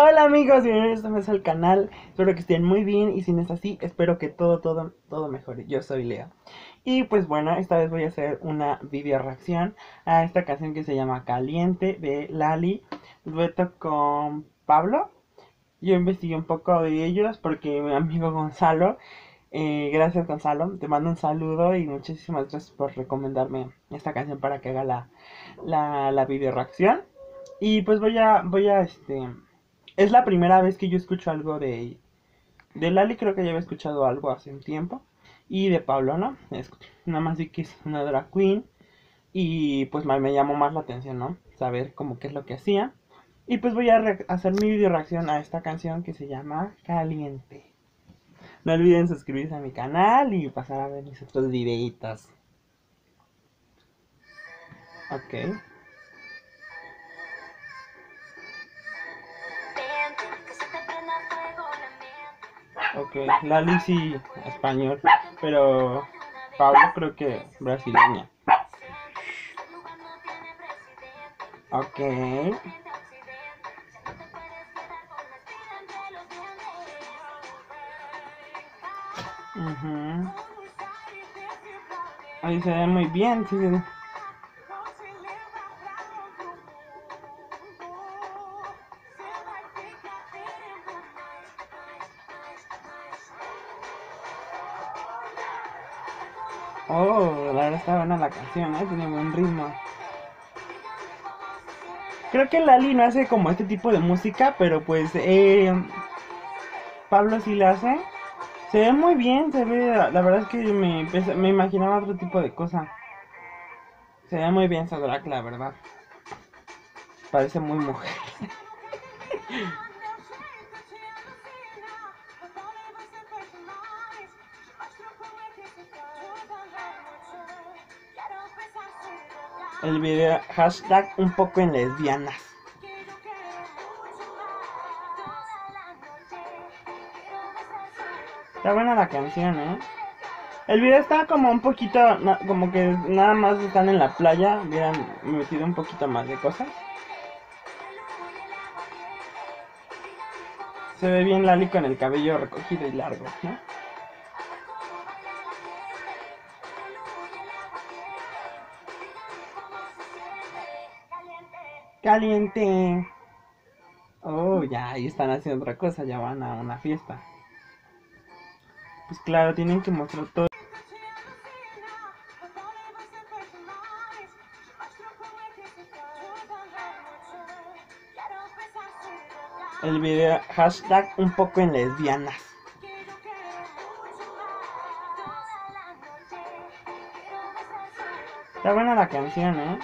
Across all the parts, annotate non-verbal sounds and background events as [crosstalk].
Hola amigos, bienvenidos otra vez al canal. Espero que estén muy bien y si no es así, espero que todo, todo, todo mejore. Yo soy Leo. Y pues bueno, esta vez voy a hacer una video reacción a esta canción que se llama Caliente de Lali, dueto con Pablo. Yo investigué un poco de ellos porque mi amigo Gonzalo, eh, gracias Gonzalo, te mando un saludo y muchísimas gracias por recomendarme esta canción para que haga la, la, la video reacción. Y pues voy a, voy a, este, es la primera vez que yo escucho algo de, de Lali, creo que ya había escuchado algo hace un tiempo. Y de Pablo, ¿no? Nada más di que es una drag queen. Y pues me, llamó más la atención, ¿no? Saber cómo qué es lo que hacía. Y pues voy a hacer mi video reacción a esta canción que se llama Caliente. No olviden suscribirse a mi canal y pasar a ver mis otros videitos. Ok. Ok, Lali sí español, pero Pablo creo que brasileña. Ok. Ahí se ve muy bien, sí. Oh, la verdad está buena la canción, ¿eh? Tiene buen ritmo. Creo que Lali no hace como este tipo de música, pero pues eh, Pablo sí la hace. Se ve muy bien, se ve, la verdad es que me, me imaginaba otro tipo de cosa. Se ve muy bien drag, la verdad. Parece muy mujer. [laughs] el video hashtag un poco en lesbianas. Está buena la canción, ¿eh? El video está como un poquito, como que nada más están en la playa, hubieran metido un poquito más de cosas. Se ve bien Lali con el cabello recogido y largo, ¿no? Caliente. Oh, ya, ahí están haciendo otra cosa, ya van a una fiesta. Pues claro, tienen que mostrar todo. El video hashtag un poco en lesbianas. Está buena la canción, ¿eh?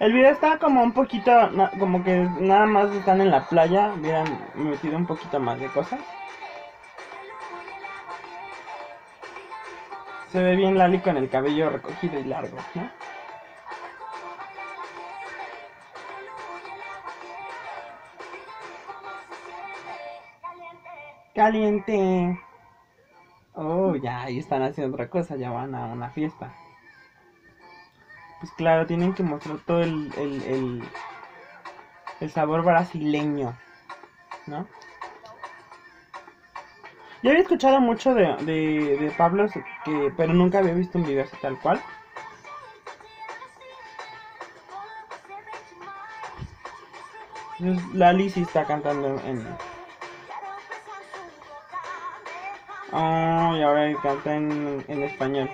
El video está como un poquito, como que nada más están en la playa, hubieran metido un poquito más de cosas. Se ve bien Lali con el cabello recogido y largo, ¿no? Caliente. Oh, ya, ahí están haciendo otra cosa, ya van a una fiesta pues claro, tienen que mostrar todo el, el, el, sabor brasileño, ¿no? Yo había escuchado mucho de, de, de Pablo, que, pero nunca había visto un video así tal cual. Lali sí está cantando en... Oh, y ahora canta en, en español.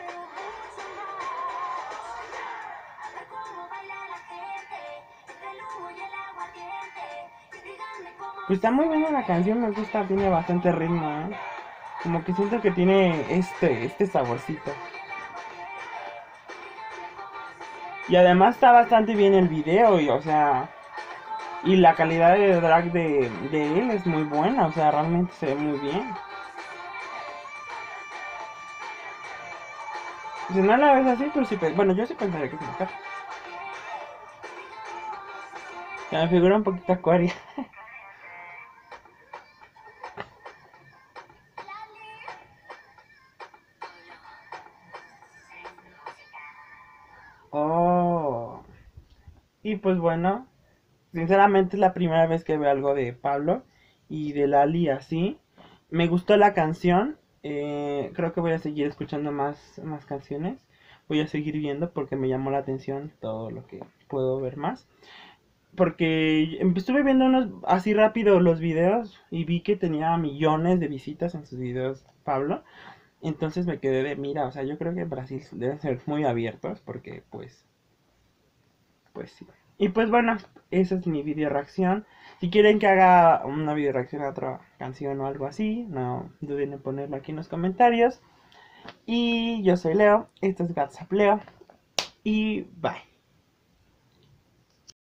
Pues está muy buena la canción, me gusta, tiene bastante ritmo, ¿eh? Como que siento que tiene este, este saborcito. Y además está bastante bien el video, y o sea... Y la calidad de drag de, de él es muy buena, o sea, realmente se ve muy bien. Si no la ves así, pues sí, bueno, yo sí pensaría que es mujer. Se me figura un poquito acuaria. [laughs] Oh. Y pues bueno, Sinceramente es la primera vez que veo algo de Pablo y de Lali así. Me gustó la canción. eh, creo que voy a seguir escuchando más, más canciones. Voy a seguir viendo porque me llamó la atención todo lo que puedo ver más. Porque estuve viendo unos así rápido los videos y vi que tenía millones de visitas en sus videos Pablo. Entonces me quedé de mira, o sea, yo creo que en Brasil deben ser muy abiertos porque pues pues sí. Y pues bueno, esa es mi video reacción. Si quieren que haga una video reacción a otra canción o algo así, no duden en ponerlo aquí en los comentarios. Y yo soy Leo, esto es WhatsApp Leo. Y bye.